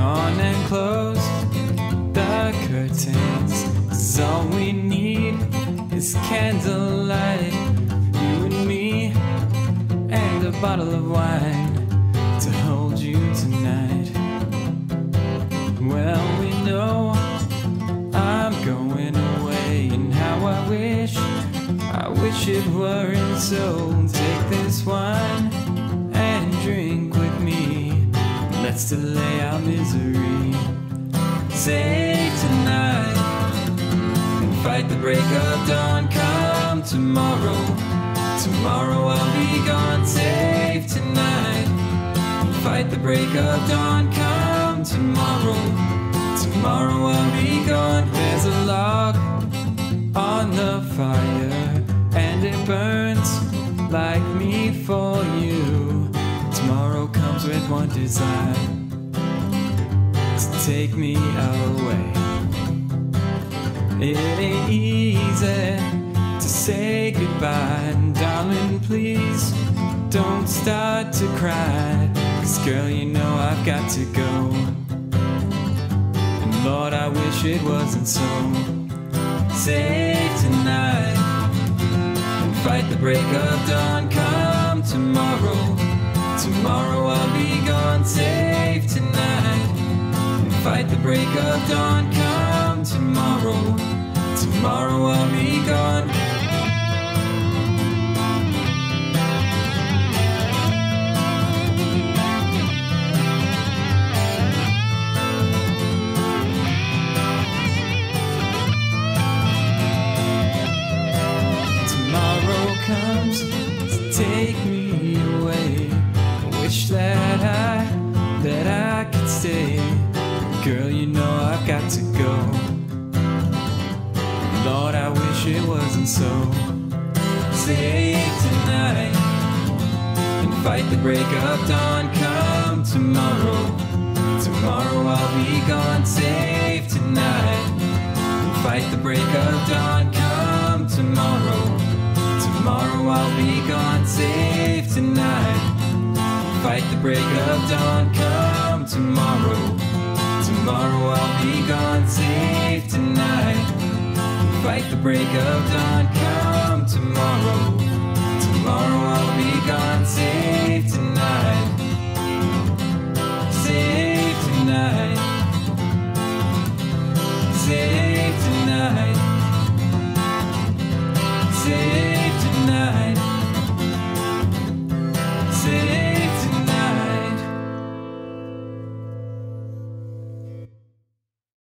gone and close the curtains. 'Cause all we need is candlelight, you and me, and a bottle of wine to hold you tonight. Well, we know I'm going away, and how I wish, I wish it weren't so. Take this wine and drink with me. Let's delay misery. Save tonight and fight the break of dawn. Come tomorrow, tomorrow I'll be gone. Save tonight and fight the break of dawn. Come tomorrow, tomorrow I'll be gone. There's a log on the fire and it burns like me for you. Tomorrow comes with one desire to take me away. It ain't easy to say goodbye, and darling. Please don't start to cry. Cause, girl, you know I've got to go. And Lord, I wish it wasn't so. Save tonight and fight the break of dawn. Come tomorrow, tomorrow I'll be gone. And fight the break of dawn. Come tomorrow, tomorrow I'll be gone. Tomorrow comes to take me to go. Lord, I wish it wasn't so. Save tonight and fight the break of dawn. Come tomorrow, tomorrow I'll be gone. Save tonight and fight the break of dawn. Come tomorrow, tomorrow I'll be gone. Save tonight, fight the break of dawn. Come tomorrow, tomorrow be gone. Save tonight, fight the break of dawn. Come